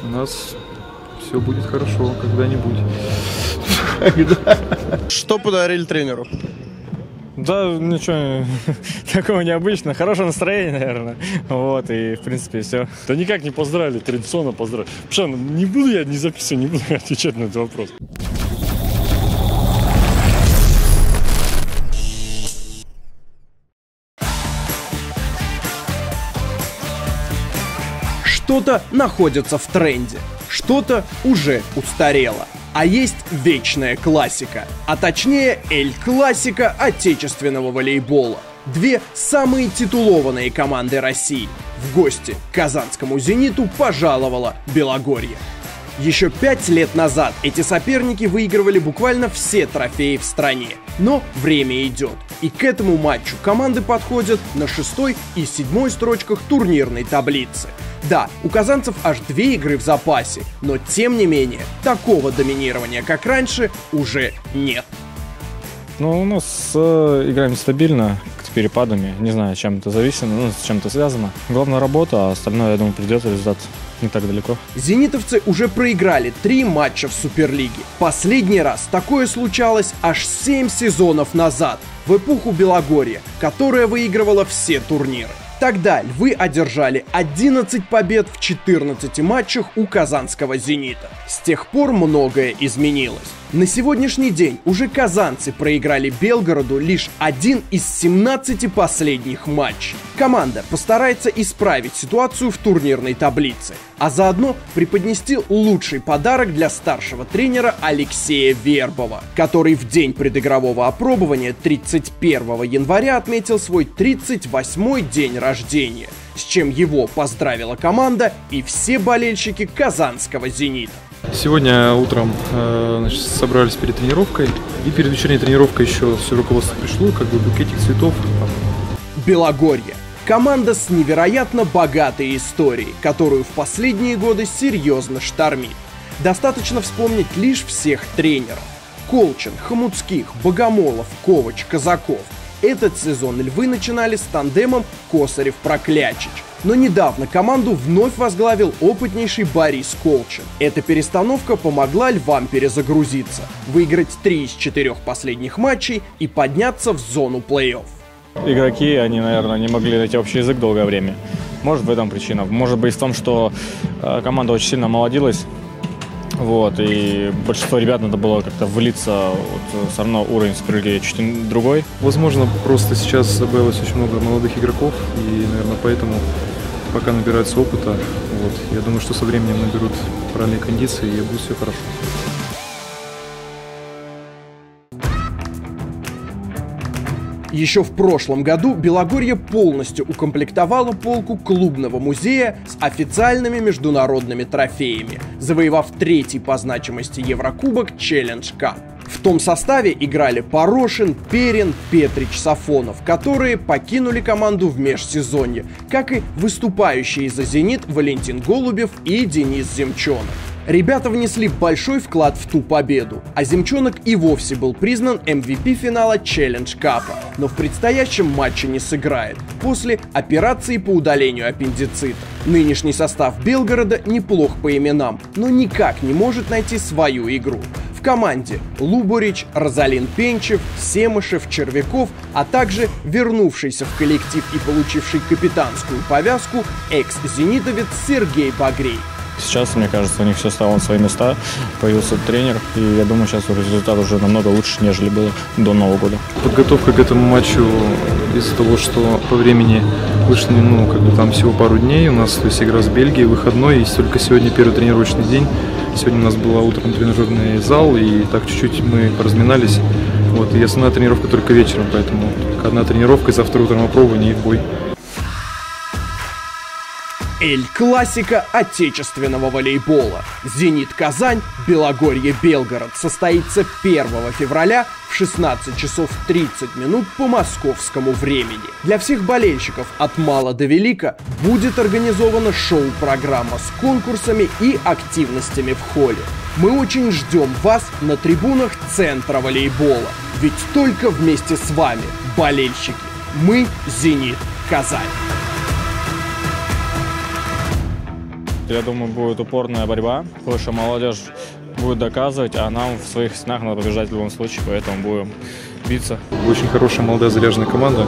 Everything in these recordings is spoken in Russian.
У нас все будет хорошо когда-нибудь. Что подарили тренеру? Да, ничего такого необычного. Хорошее настроение, наверное. Вот, и, в принципе, все. Да никак не поздравили, традиционно поздравили. Пшан, не буду я не записывать, не буду отвечать на этот вопрос. Что-то находится в тренде, что-то уже устарело. А есть вечная классика, а точнее эль-классика отечественного волейбола. Две самые титулованные команды России. В гости к казанскому «Зениту» пожаловала Белогорье. Еще пять лет назад эти соперники выигрывали буквально все трофеи в стране. Но время идет. И к этому матчу команды подходят на шестой и седьмой строчках турнирной таблицы. Да, у казанцев аж две игры в запасе, но тем не менее, такого доминирования, как раньше, уже нет. Ну, у нас э, играем стабильно, с перепадами. Не знаю, чем это зависит, но с чем это связано. Главная работа, а остальное, я думаю, придет результат не так далеко. Зенитовцы уже проиграли три матча в Суперлиге. Последний раз такое случалось аж 7 сезонов назад, в эпоху Белогорья, которая выигрывала все турниры. Тогда львы одержали 11 побед в 14 матчах у казанского «Зенита». С тех пор многое изменилось. На сегодняшний день уже казанцы проиграли Белгороду лишь один из 17 последних матчей. Команда постарается исправить ситуацию в турнирной таблице, а заодно преподнести лучший подарок для старшего тренера Алексея Вербова, который в день предыгрового опробования 31 января отметил свой 38-й день рождения, с чем его поздравила команда и все болельщики казанского «Зенита». Сегодня утром э, значит, собрались перед тренировкой. И перед вечерней тренировкой еще все руководство пришло, как бы букетик цветов. Белогорье. Команда с невероятно богатой историей, которую в последние годы серьезно штормит. Достаточно вспомнить лишь всех тренеров. Колчин, Хомутских, Богомолов, Ковач, Казаков. Этот сезон львы начинали с тандемом Косарев-Проклячич – но недавно команду вновь возглавил опытнейший Борис Колчин. Эта перестановка помогла львам перезагрузиться, выиграть три из четырех последних матчей и подняться в зону плей-офф. Игроки, они, наверное, не могли найти общий язык долгое время. Может, в этом причина. Может быть, в том, что э, команда очень сильно молодилась. Вот, и большинство ребят надо было как-то влиться, вот, все равно уровень Суперлиги чуть другой. Возможно, просто сейчас добавилось очень много молодых игроков, и, наверное, поэтому пока набираются опыта. Вот. Я думаю, что со временем наберут правильные кондиции и будет все хорошо. Еще в прошлом году Белогорье полностью укомплектовало полку клубного музея с официальными международными трофеями, завоевав третий по значимости Еврокубок Challenge Cup. В том составе играли Порошин, Перин, Петрич, Сафонов, которые покинули команду в межсезонье, как и выступающие за «Зенит» Валентин Голубев и Денис Земчонок. Ребята внесли большой вклад в ту победу, а Земчонок и вовсе был признан MVP финала Challenge Cup, но в предстоящем матче не сыграет, после операции по удалению аппендицита. Нынешний состав Белгорода неплох по именам, но никак не может найти свою игру. Команде Луборич, Розалин Пенчев, Семышев, Червяков, а также вернувшийся в коллектив и получивший капитанскую повязку экс-зенитовец Сергей Багрей. Сейчас, мне кажется, у них все стало на свои места. Появился тренер, и я думаю, сейчас результат уже намного лучше, нежели было до Нового года. Подготовка к этому матчу из-за того, что по времени вышли, ну, как бы там всего пару дней. У нас, то есть, игра с Бельгией, выходной, и только сегодня первый тренировочный день. Сегодня у нас была утром тренажерный зал, и так чуть-чуть мы поразминались. Вот, и основная тренировка только вечером, поэтому только одна тренировка, и завтра утром опробование и в бой. Эль-классика отечественного волейбола. «Зенит Казань», «Белогорье Белгород» состоится 1 февраля в 16 часов 30 минут по московскому времени. Для всех болельщиков от мала до велика будет организована шоу-программа с конкурсами и активностями в холле. Мы очень ждем вас на трибунах Центра волейбола. Ведь только вместе с вами, болельщики, мы «Зенит Казань». Я думаю, будет упорная борьба, потому что молодежь будет доказывать, а нам в своих стенах надо побежать в любом случае, поэтому будем биться. Очень хорошая молодая заряженная команда,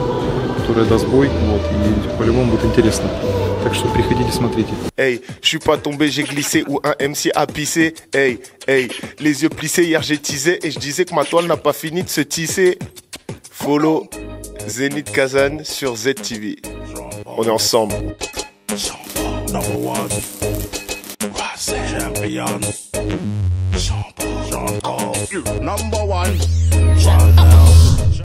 которая даст бой, вот, и по-любому будет интересно. Так что приходите, смотрите. Hey, je suis pas tombé, j'ai glissé ou un MC a pissé. Hey, hey, les yeux plissés, hier j'ai teasé et je disais que ma toile n'a pas fini de se tisser. Follow Zenith Kazan sur ZTV. On est ensemble. number one. champion. Jean-Paul. Jean-Paul. Number one. Jean-Paul.